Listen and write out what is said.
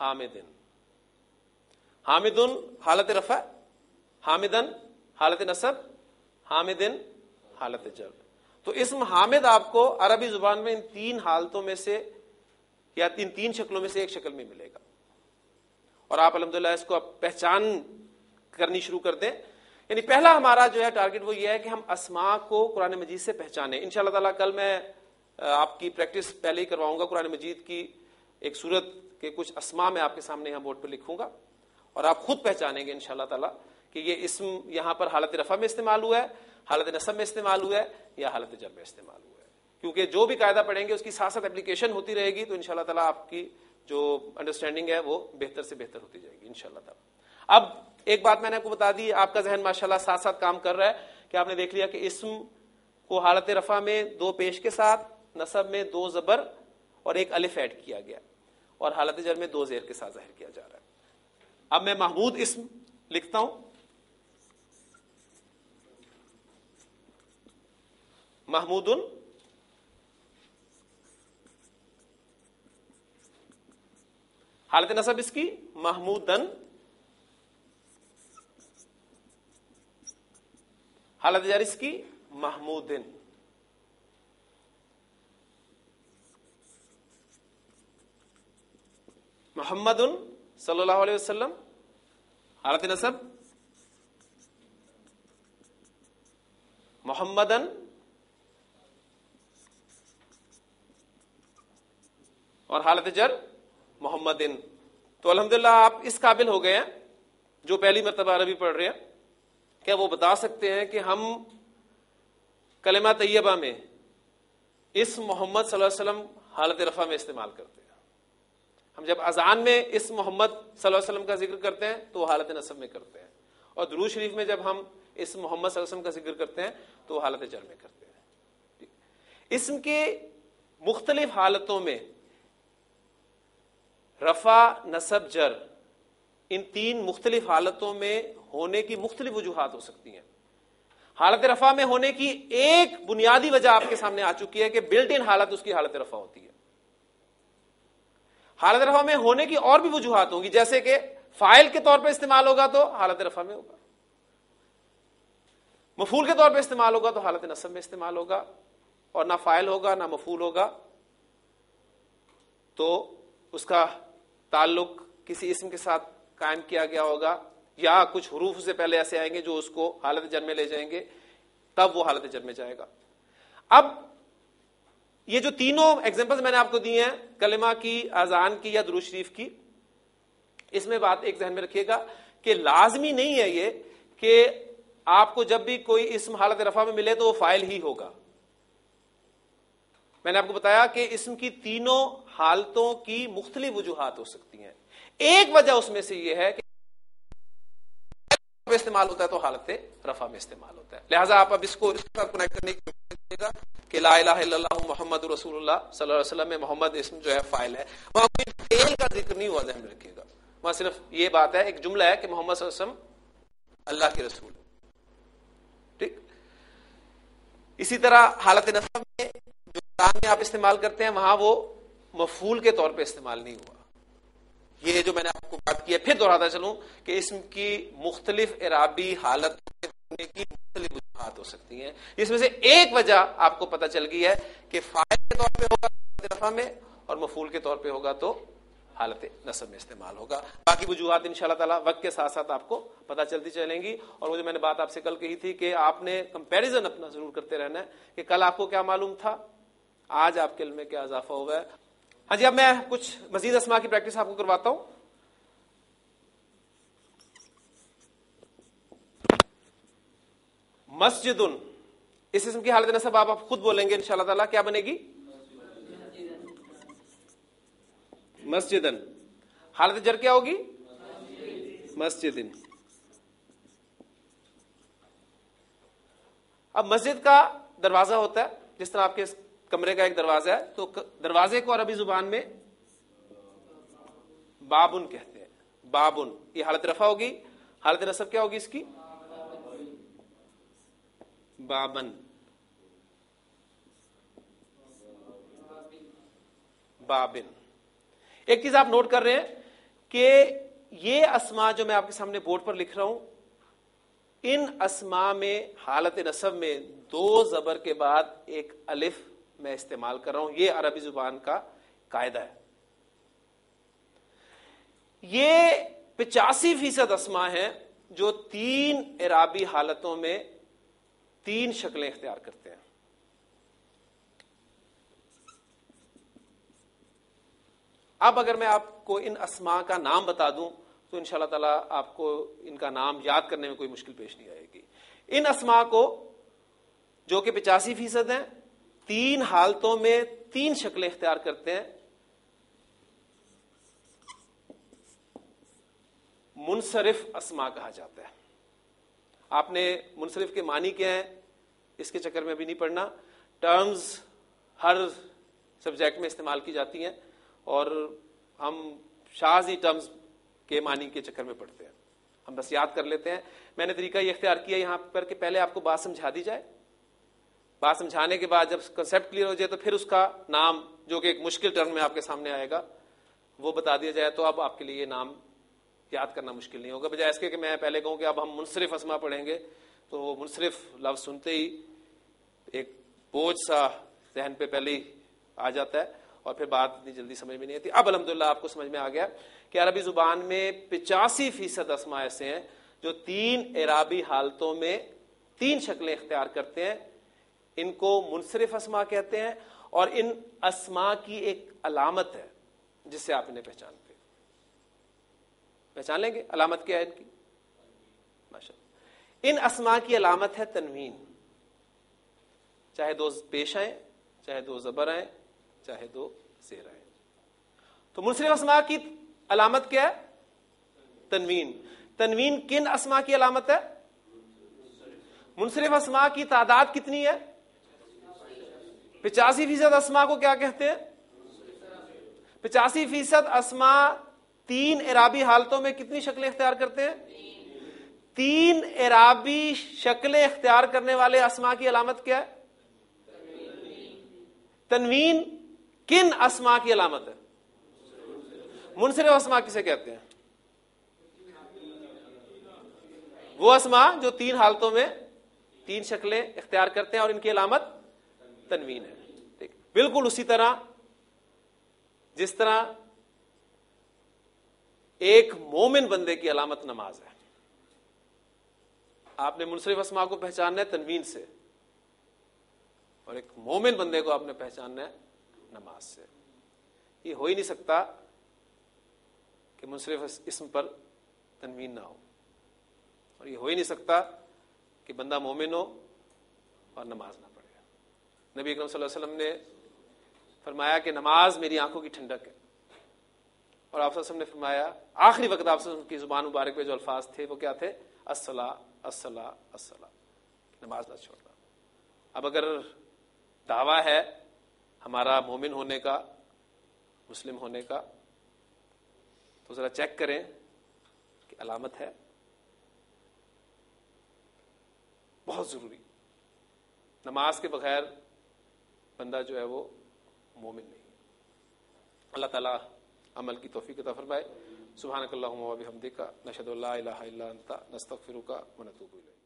حامدن. حامدن حالت رفع. حامدن حالت نصب. حامدن حالت جر تو اسم حامد آپ کو عربی زبان میں ان تین حالتوں میں سے یا تین تین شکلوں میں سے ایک شکل میں ملے گا. اور آپ الحمد اس کو پہچان کرنی شروع کر دیں. یعنی پہلا ہمارا جو ہے ٹارگیٹ وہ یہ ہے کہ ہم اسما کو قرآن مجید سے پہچانے ان شاء اللہ تعالیٰ کل میں آپ کی پریکٹس پہلے ہی کرواؤں گا. قرآن مجید کی ایک صورت کے کچھ اسما میں آپ کے سامنے یہاں بورڈ پہ لکھوں گا اور آپ خود پہچانیں گے ان شاء اللہ تعالیٰ کہ یہ اسم یہاں پر حالت رفع میں استعمال ہوا ہے، حالت نصب میں استعمال ہوا ہے یا حالت جب میں استعمال ہوا ہے۔ کیونکہ جو بھی قاعدہ پڑھیں گے اس کی ساتھ ساتھ اپلیکیشن ہوتی رہے گی تو ان شاء اللہ تعالیٰ آپ کی جو انڈرسٹینڈنگ ہے وہ بہتر سے بہتر ہوتی جائے گی ان شاء اللہ تعالیٰ۔ اب ایک بات میں نے آپ کو بتا دی، آپ کا ذہن ماشاء اللہ ساتھ ساتھ کام کر رہا ہے کہ آپ نے دیکھ لیا کہ اسم کو حالت رفع میں دو پیش کے ساتھ، نصب میں دو زبر اور ایک الف ایڈ کیا گیا۔ اور حالت جر میں دو زیر کے ساتھ ظاہر کیا جا رہا ہے۔ اب میں محمود اسم لکھتا ہوں۔ محمود حالت نصب اس کی۔ محمودن۔ حالت جار اس کی۔ محمودن۔ محمد صلی اللہ علیہ وسلم حالت نصب محمدن اور حالت جر محمد تو الحمد آپ اس قابل ہو گئے ہیں، جو پہلی مرتبہ عربی پڑھ رہے ہیں، کیا وہ بتا سکتے ہیں کہ ہم کلمہ طیبہ میں اس محمد صلی اللہ علیہ وسلم حالت رفع میں استعمال کرتے ہیں؟ ہم جب اذان میں اس محمد صلی اللہ علیہ وسلم کا ذکر کرتے ہیں تو وہ حالت نصب میں کرتے ہیں اور درو شریف میں جب ہم اس محمد صلی اللہ علیہ وسلم کا ذکر کرتے ہیں تو وہ حالت جر میں کرتے ہیں۔ اسم کے مختلف حالتوں میں رفع، نصب، جر ان تین مختلف حالتوں میں ہونے کی مختلف وجوہات ہو سکتی ہیں۔ حالت رفع میں ہونے کی ایک بنیادی وجہ آپ کے سامنے آ چکی ہے کہ بلٹ ان حالت اس کی حالت رفع ہوتی ہے۔ حالت رفع میں ہونے کی اور بھی وجوہات ہوں گی۔ جیسے کہ فائل کے طور پہ استعمال ہوگا تو حالت رفع میں ہوگا۔ مفول کے طور پہ استعمال ہوگا تو حالت نصب میں استعمال ہوگا۔ اور نہ فائل ہوگا، نہ مفول ہوگا۔ تو اس کا تعلق کسی اسم کے ساتھ قائم کیا گیا ہوگا یا کچھ حروف سے پہلے ایسے آئیں گے جو اس کو حالت جن میں لے جائیں گے، تب وہ حالت جن میں جائے گا۔ اب یہ جو تینوں ایگزامپل میں نے آپ کو دی ہیں، کلمہ کی، اذان کی یا درو شریف کی، اس میں بات ایک ذہن میں رکھیے گا کہ لازمی نہیں ہے یہ کہ آپ کو جب بھی کوئی اسم حالت رفع میں ملے تو وہ فائل ہی ہوگا۔ میں نے آپ کو بتایا کہ اسم کی تینوں حالتوں کی مختلف وجوہات ہو سکتی ہیں۔ ایک وجہ اس میں سے یہ ہے کہ استعمال ہوتا ہے تو حالت رفع میں استعمال ہوتا ہے۔ لہٰذا آپ اب اس کو اس کنیکٹ کرنے کی کہ لا الہ الا اللہ محمد رسول اللہ صلی اللہ علیہ وسلم میں محمد اسم جو ہے فائل ہے۔ وہاں کوئی فیل کا ذکر نہیں ہوا ذہن رکھیے گا۔ وہاں صرف یہ بات ہے، ایک جملہ ہے کہ محمد صلی اللہ علیہ وسلم اللہ کے رسول۔ ٹھیک؟ اسی طرح حالت نصب میں جو میں آپ استعمال کرتے ہیں، وہاں وہ مفول کے طور پہ استعمال نہیں ہوا۔ یہ جو میں نے آپ کو بات کی ہے، پھر دوہراتا چلوں کہ اسم کی مختلف عرابی حالت کی مختلف وجوہات ہو سکتی ہیں۔ اس میں سے ایک وجہ آپ کو پتہ چل گئی ہے کہ فائد کے طور پہ ہوگا دفعہ میں اور مفول کے طور پہ ہوگا تو حالت نصب میں استعمال ہوگا۔ باقی وجوہات ان شاء اللہ تعالیٰ وقت کے ساتھ ساتھ آپ کو پتہ چلتی چلیں گی۔ اور وہ جو میں نے بات آپ سے کل کہی تھی کہ آپ نے کمپیریزن اپنا ضرور کرتے رہنا ہے کہ کل آپ کو کیا معلوم تھا۔ آج آپ کے علم میں کیا اضافہ ہوا ہے۔ ہاں جی اب میں کچھ مزید اسما کی پریکٹس آپ کو کرواتا ہوں۔ مسجد اس اسم کی حالت نصب آپ خود بولیں گے ان شاء اللہ تعالیٰ، کیا بنے گی؟ مسجد حالت جر کیا ہوگی؟ مسجد اب مسجد کا دروازہ ہوتا ہے، جس طرح آپ کے کمرے کا ایک دروازہ ہے، تو دروازے کو عربی زبان میں بابن کہتے ہیں۔ بابن۔ یہ حالت رفع ہوگی، حالت نصب کیا ہوگی اس کی؟ بابن۔ بابن۔ ایک چیز آپ نوٹ کر رہے ہیں کہ یہ اسما جو میں آپ کے سامنے بورڈ پر لکھ رہا ہوں، ان اسما میں، حالت نصب میں دو زبر کے بعد ایک الف میں استعمال کر رہا ہوں۔ یہ عربی زبان کا قاعدہ ہے۔ یہ پچاسی فیصد اسما ہے جو تین عرابی حالتوں میں تین شکلیں اختیار کرتے ہیں۔ اب اگر میں آپ کو ان اسما کا نام بتا دوں، تو ان شاء اللہ تعالی آپ کو ان کا نام یاد کرنے میں کوئی مشکل پیش نہیں آئے گی۔ ان اسما کو جو کہ پچاسی فیصد ہیں، تین حالتوں میں تین شکلیں اختیار کرتے ہیں۔ منصرف اسما کہا جاتا ہے۔ آپ نے منصرف کے معنی کیا ہیں اس کے چکر میں بھی نہیں پڑھنا۔ ٹرمز ہر سبجیکٹ میں استعمال کی جاتی ہیں اور ہم شاہی ٹرمز کے معنی کے چکر میں پڑھتے ہیں۔ ہم بس یاد کر لیتے ہیں۔ میں نے طریقہ یہ اختیار کیا یہاں پر کہ پہلے آپ کو بات سمجھا دی جائے۔ بات سمجھانے کے بعد جب کنسپٹ کلیئر ہو جائے تو پھر اس کا نام جو کہ ایک مشکل ٹرم میں آپ کے سامنے آئے گا، وہ بتا دیا جائے۔ تو اب آپ کے لیے یہ نام یاد کرنا مشکل نہیں ہوگا۔ بجائے اس کے کہ میں پہلے کہوں کہ اب ہم منصرف اسما پڑھیں گے تو منصرف لفظ سنتے ہی ایک بوجھ سا ذہن پہ پہلے ہی آ جاتا ہے اور پھر بات اتنی جلدی سمجھ میں نہیں آتی۔ اب الحمد آپ کو سمجھ میں آ گیا کہ عربی زبان میں پچاسی فیصد اسما ایسے ہیں جو تین عرابی حالتوں میں تین شکلیں اختیار کرتے ہیں۔ ان کو منصرف اسما کہتے ہیں اور ان اسما کی ایک علامت ہے جس سے آپ انہیں پہچانتے پہچان لیں گے؟ علامت کیا ہے ان کی؟ ماشاء ان اسما کی علامت ہے تنوین۔ چاہے دو پیش آئیں چاہے دو زبر آئیں چاہے دو زیر آئیں تو منصرف اسما کی علامت کیا ہے؟ تنوین۔ تنوین کن اسما کی علامت ہے؟ منصرف اسما کی تعداد کتنی ہے؟ پچاسی فیصد اسما کو کیا کہتے ہیں؟ پچاسی فیصد اسما تین عرابی حالتوں میں کتنی شکلیں اختیار کرتے ہیں؟ تین عرابی شکلیں اختیار کرنے والے اسما کی علامت کیا ہے؟ تنوین کن اسما کی علامت ہے؟ منصرف اسما کسے کہتے ہیں؟ وہ اسما جو تین حالتوں میں تین شکلیں اختیار کرتے ہیں اور ان کی علامت تنوین ہے۔ بالکل اسی طرح جس طرح ایک مومن بندے کی علامت نماز ہے۔ آپ نے منصرف اسما کو پہچاننا ہے تنوین سے۔ اور ایک مومن بندے کو آپ نے پہچاننا ہے نماز سے۔ یہ ہو ہی نہیں سکتا کہ منصرف اسم پر تنوین نہ ہو۔ اور یہ ہو ہی نہیں سکتا کہ بندہ مومن ہو اور نماز نہ پڑھے۔ نبی اکرم صلی اللہ علیہ وسلم نے فرمایا کہ نماز میری آنکھوں کی ٹھنڈک ہے۔ اور آپ نے فرمایا، آخری وقت آپ کی زبان مبارک پہ جو الفاظ تھے، وہ کیا تھے؟ نماز نہ چھوڑنا۔ اب اگر دعویٰ ہے ہمارا مومن ہونے کا، مسلم ہونے کا۔ تو ذرا چیک کریں کہ علامت ہے۔ بہت ضروری۔ نماز کے بغیر بندہ جو ہے وہ مومن نہیں اللہ تعالیٰ عمل کی توفیق عطا فرمائے۔ سبحانک اللہم و بحمدک نشهد ان لا الہ الا انت، نستغفرک و نتوب الیک۔